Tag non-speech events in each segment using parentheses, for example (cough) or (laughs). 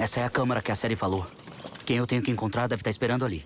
Essa é a câmara que a série falou. Quem eu tenho que encontrar deve estar esperando ali.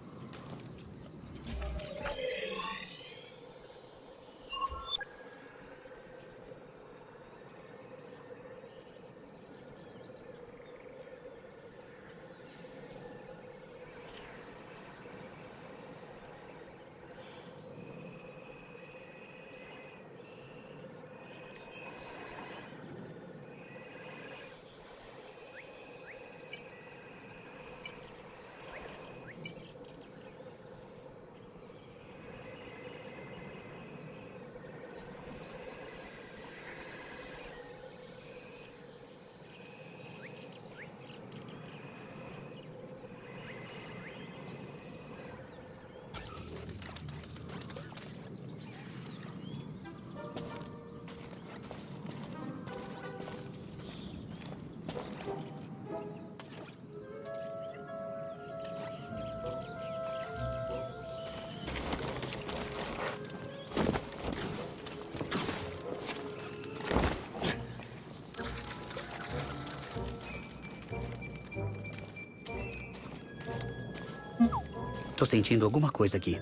Tô sentindo alguma coisa aqui.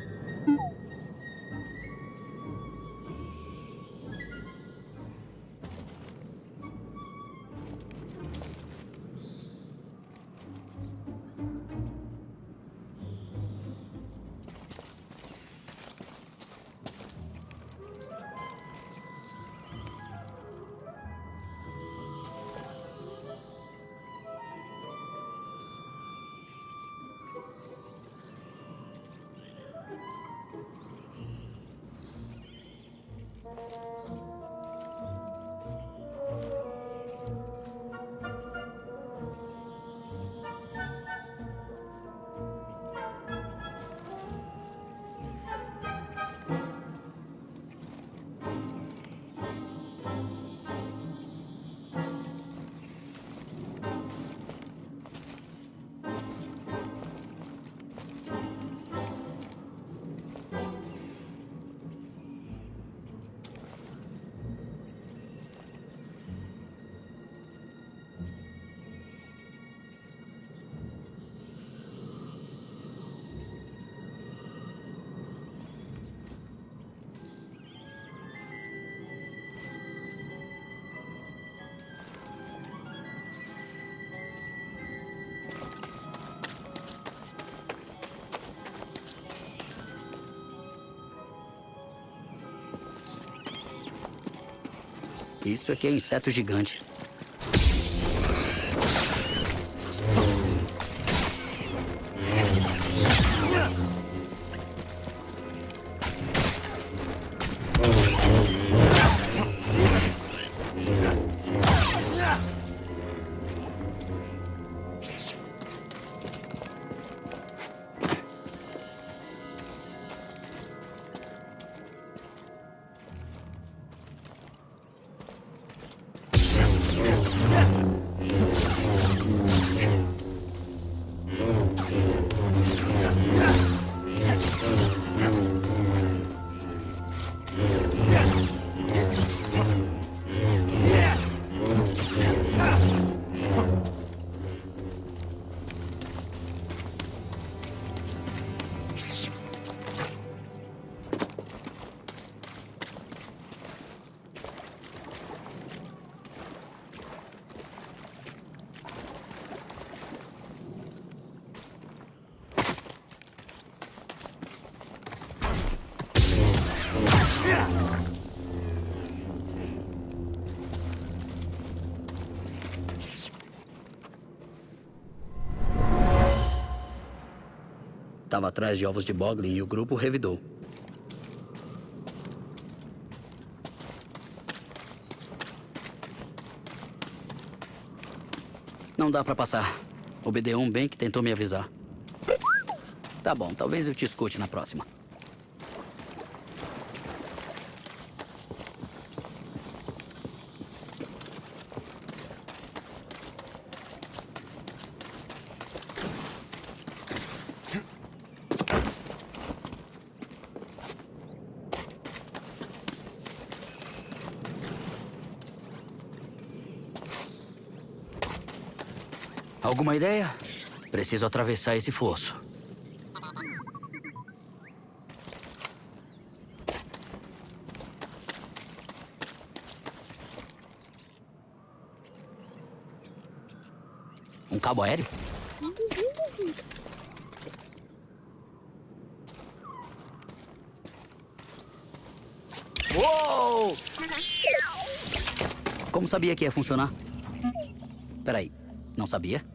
Isso aqui é inseto gigante. Estava atrás de ovos de Boglin e o grupo revidou. Não dá pra passar. O BD-1 bem que tentou me avisar. Tá bom, talvez eu te escute na próxima. Alguma ideia? Preciso atravessar esse fosso. Um cabo aéreo? Uou! Como sabia que ia funcionar? Peraí, não sabia?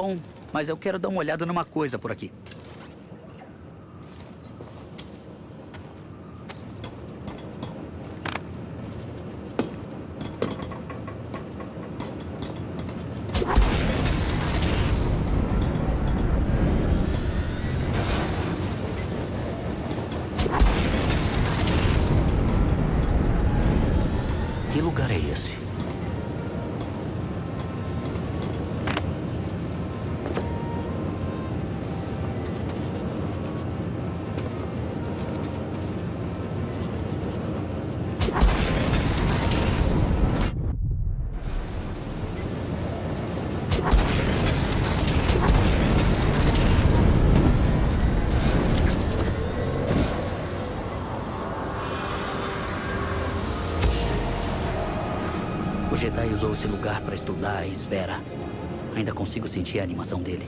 Bom, mas eu quero dar uma olhada numa coisa por aqui. Usou esse lugar para estudar a esfera. Ainda consigo sentir a animação dele.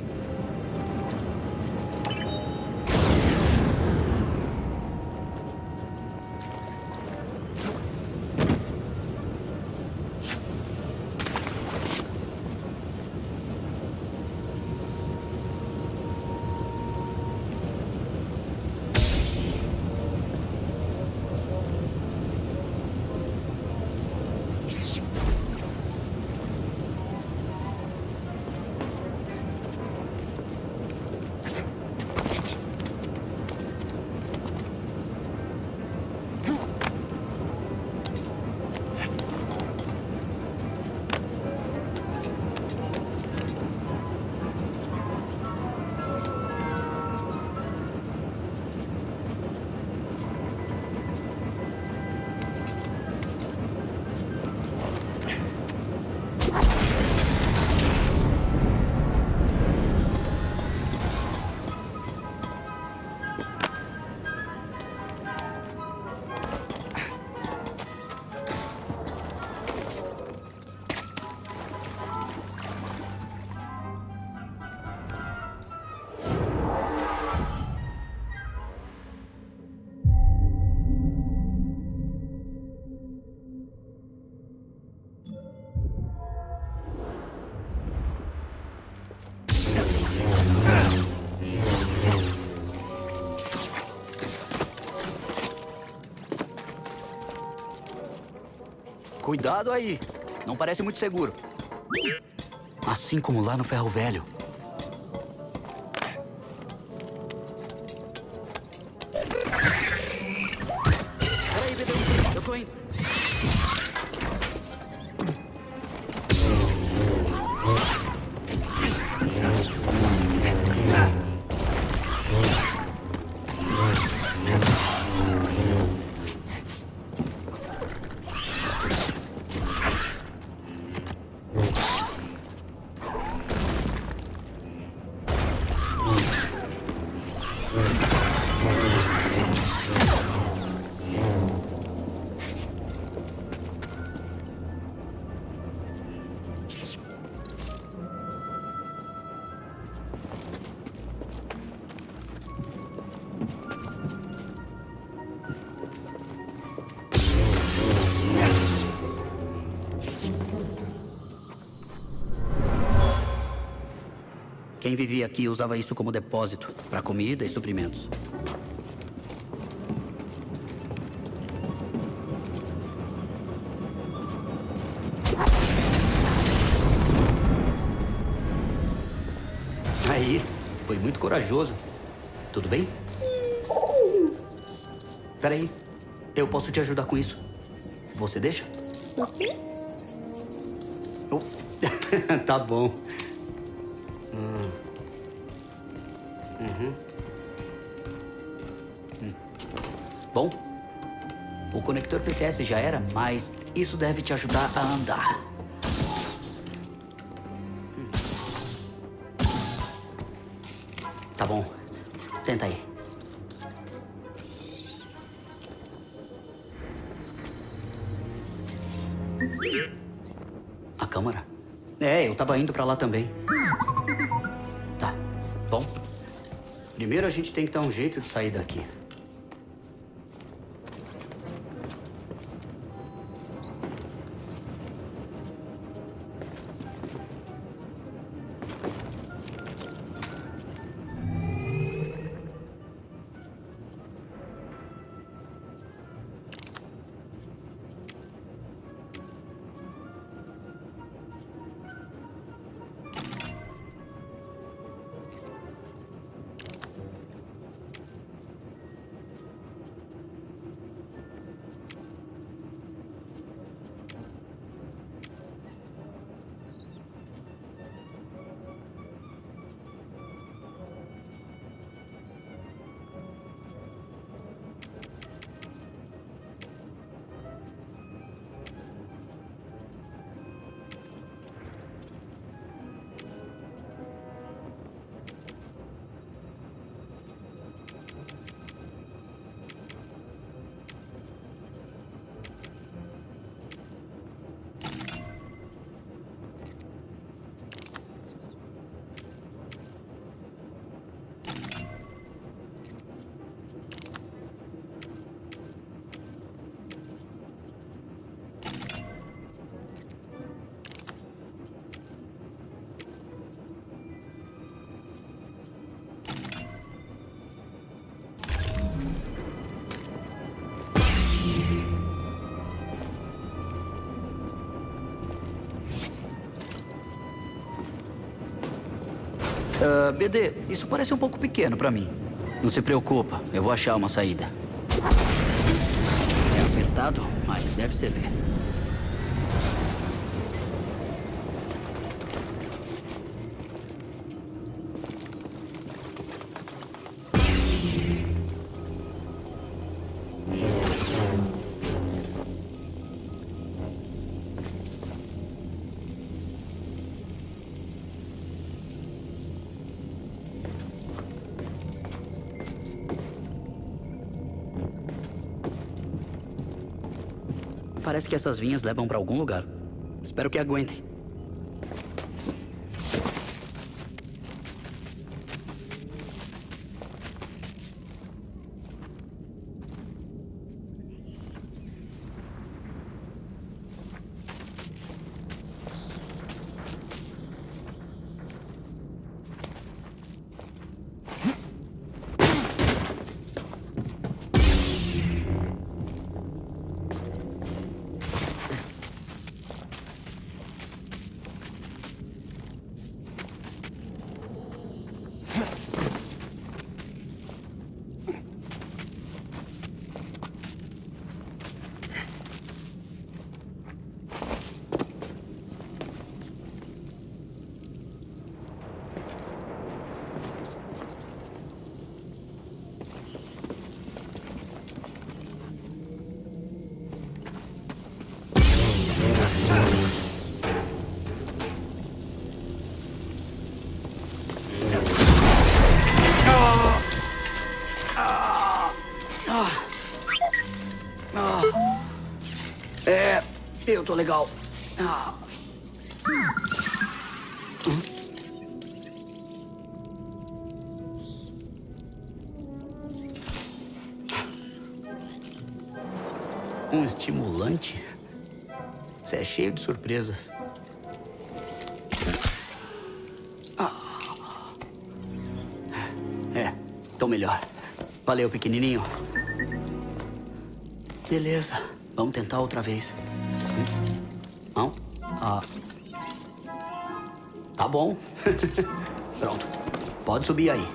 Cuidado aí. Não parece muito seguro. Assim como lá no Ferro Velho. Peraí, Bedão. Eu tô indo. vivia aqui usava isso como depósito para comida e suprimentos. Aí, foi muito corajoso. Tudo bem? Peraí, eu posso te ajudar com isso. Você deixa? Oh. (laughs) tá bom. Hum. Uhum. Hum. Bom, o conector PCS já era, mas isso deve te ajudar a andar. Tá bom. Tenta aí. A câmara? É, eu tava indo pra lá também. Primeiro a gente tem que dar um jeito de sair daqui. BD, isso parece um pouco pequeno pra mim. Não se preocupa, eu vou achar uma saída. É apertado, mas deve servir. Parece que essas vinhas levam pra algum lugar. Espero que aguentem. Eu tô legal. Ah. Um estimulante? Você é cheio de surpresas. Ah. É, tô melhor. Valeu, pequenininho. Beleza, vamos tentar outra vez. Não? Ah. Tá bom. (laughs) Pronto. Pode subir aí.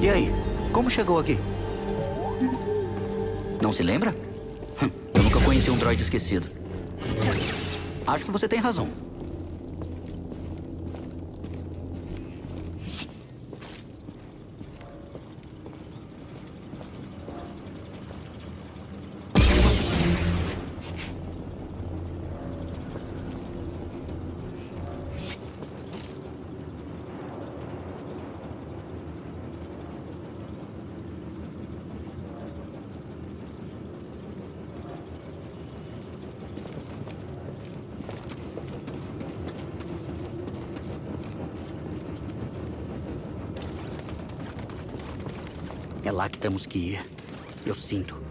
E aí? Como chegou aqui? Não se lembra? Hum, eu nunca conheci um droide esquecido. Acho que você tem razão. É lá que temos que ir. Eu sinto.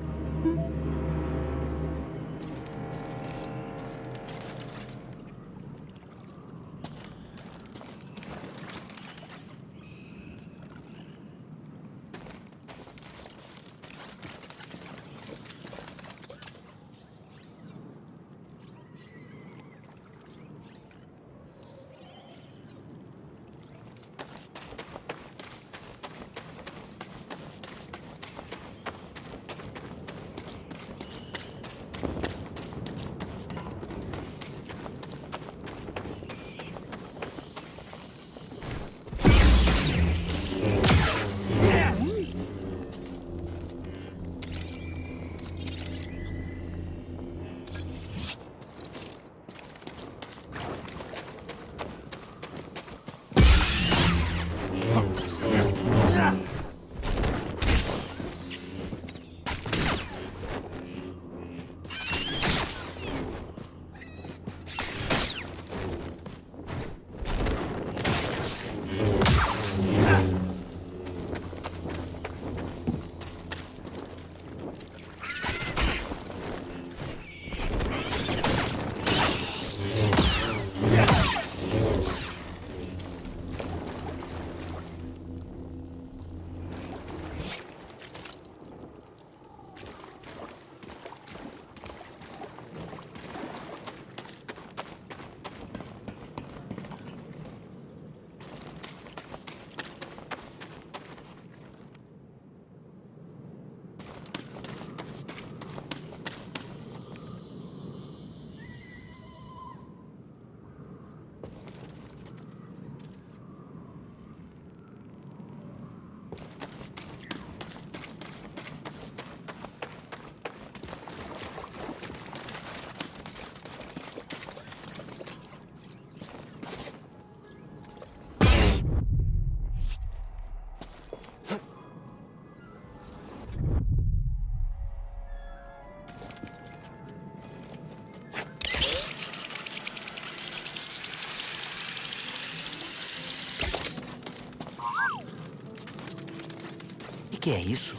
Que é isso?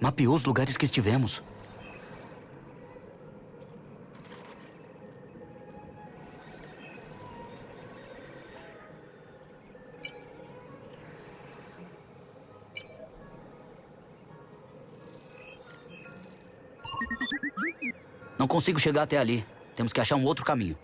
Mapeou os lugares que estivemos. Não consigo chegar até ali. Temos que achar um outro caminho.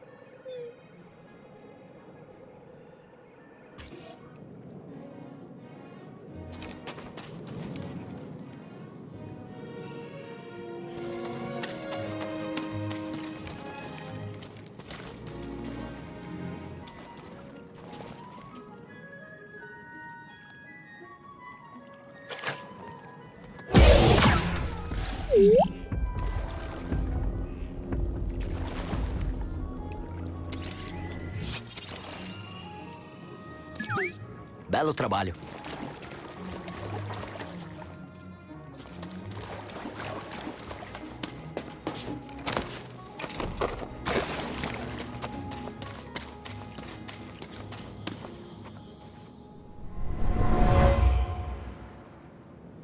Belo trabalho.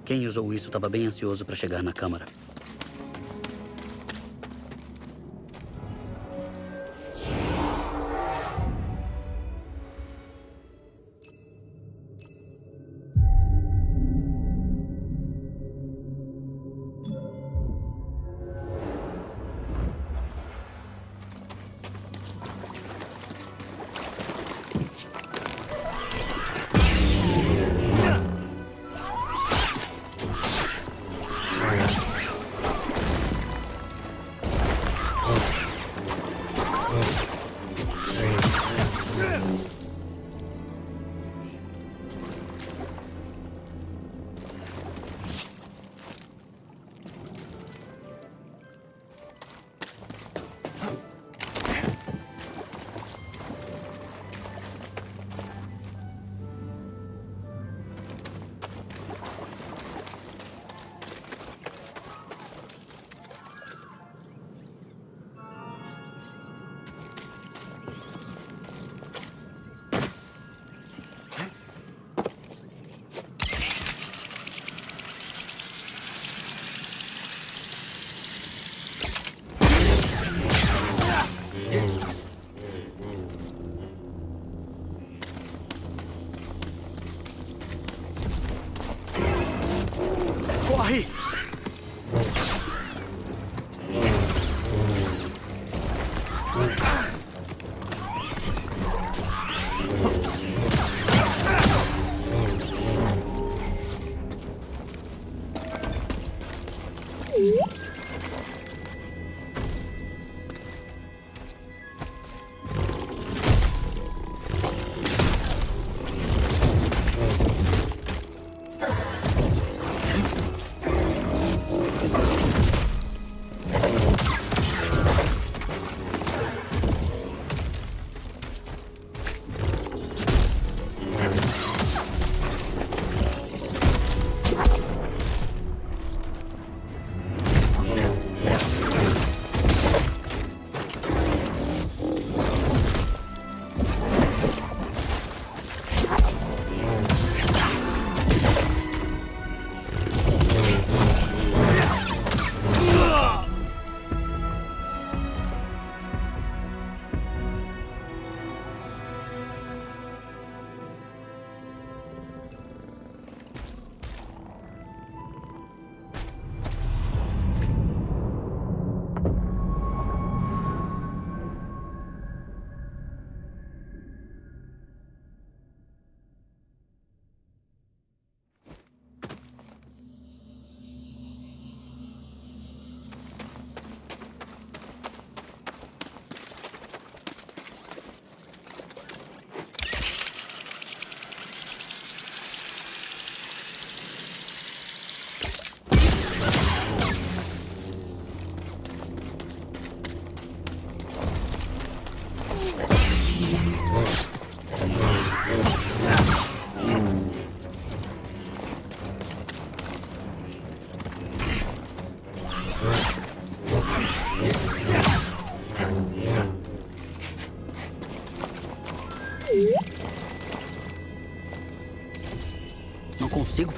Quem usou isso estava bem ansioso para chegar na câmara.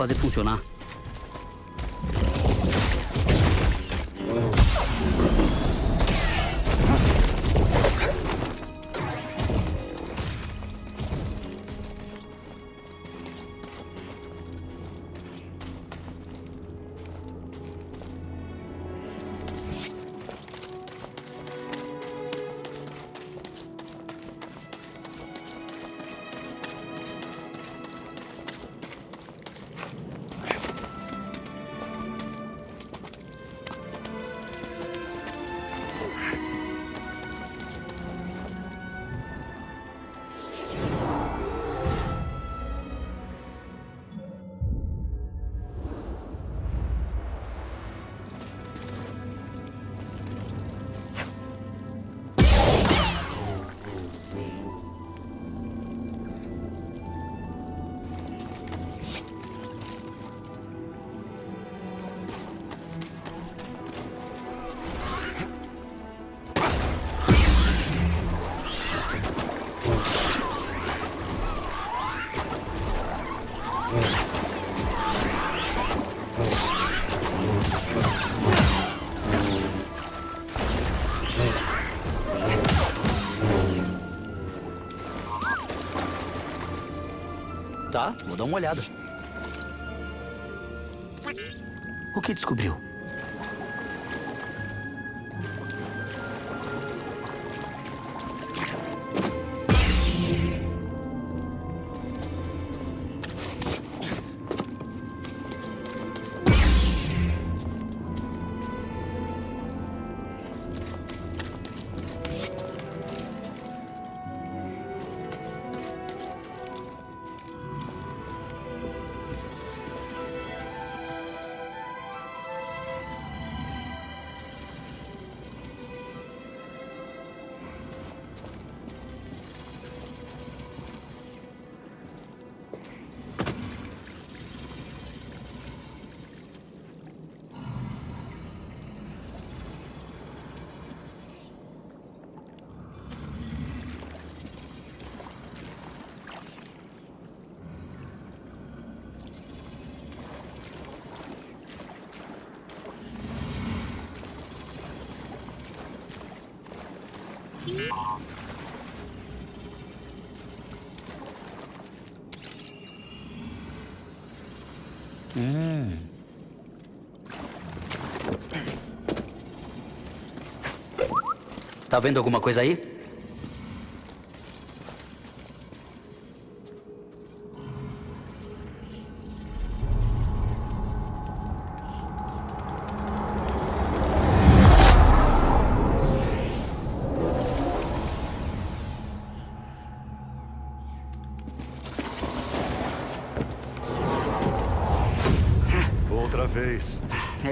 Fazer funcionar. Tá, vou dar uma olhada. O que descobriu? Hum. Tá vendo alguma coisa aí?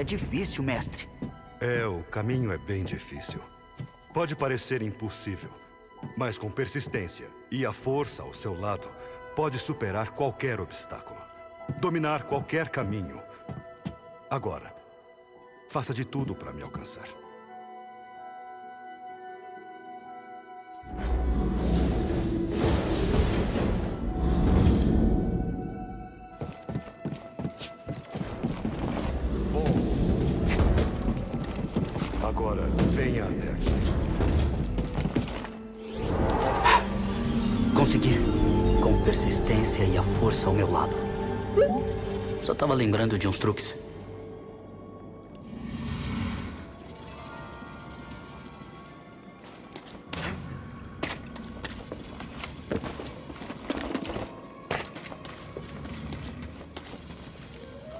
É difícil, mestre. É, o caminho é bem difícil. Pode parecer impossível, mas com persistência e a força ao seu lado, pode superar qualquer obstáculo, dominar qualquer caminho. Agora, faça de tudo para me alcançar. Aqui. Consegui. Com persistência e a força ao meu lado. Só tava lembrando de uns truques.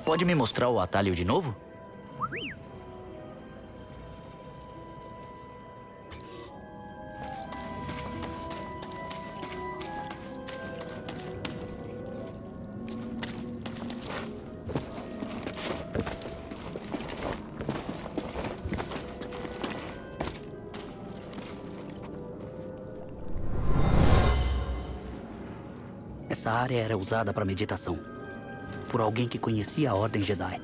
Pode me mostrar o atalho de novo? Área era usada para meditação. Por alguém que conhecia a Ordem Jedi.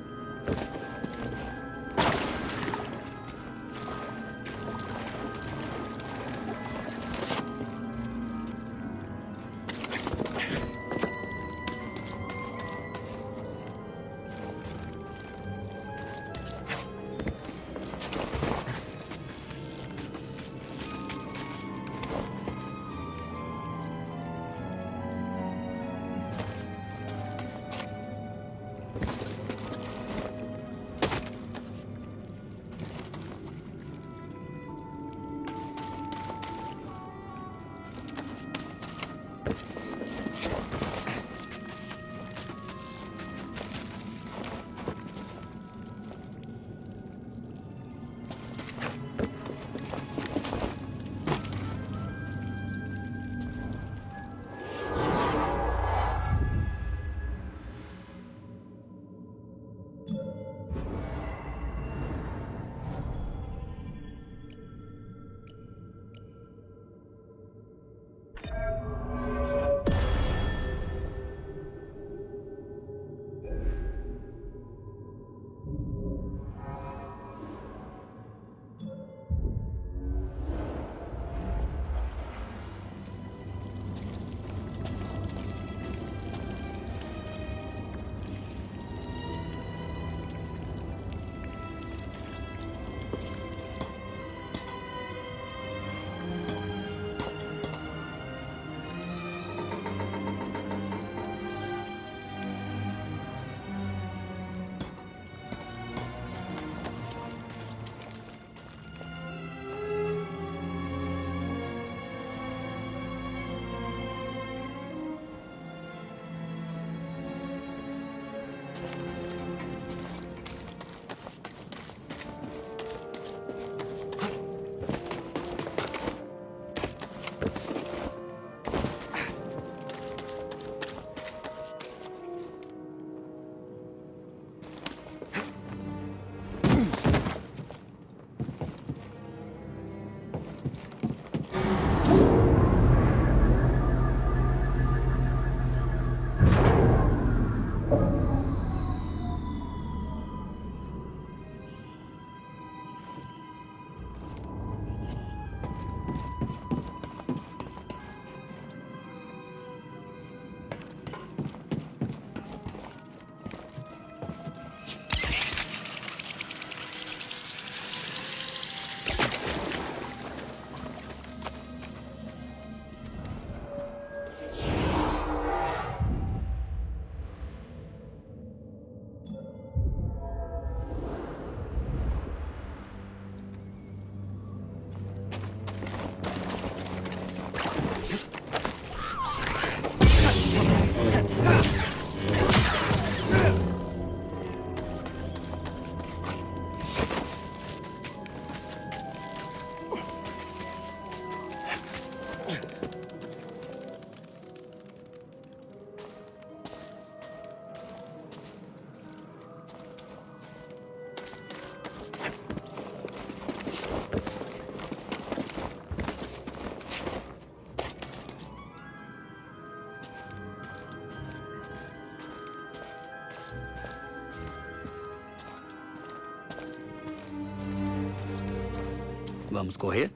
Vamos correr?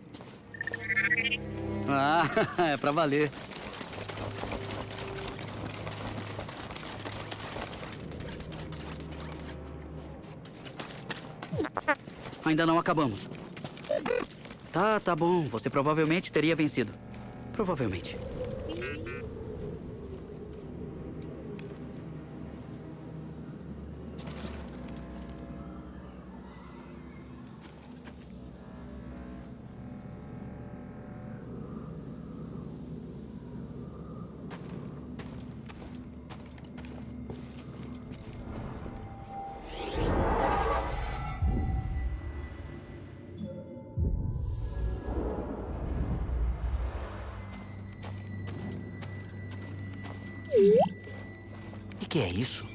Ah, (laughs) é pra valer. Ainda não acabamos. Tá, tá bom. Você provavelmente teria vencido. Provavelmente. Que é isso?